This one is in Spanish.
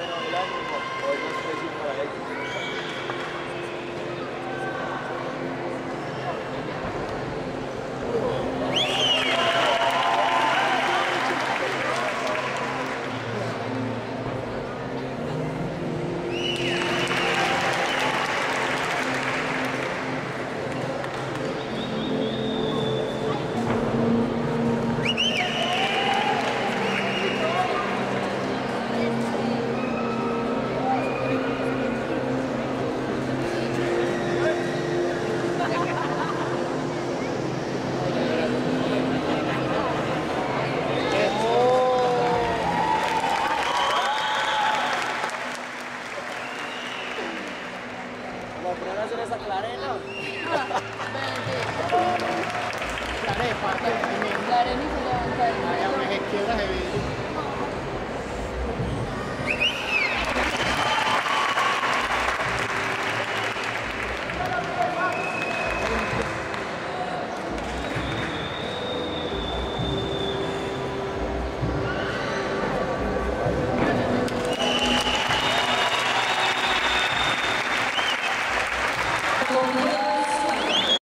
bueno del ánimo. Però adesso resta Clarena. Clare parte deve andare. Hai una che quiebra de vidrio.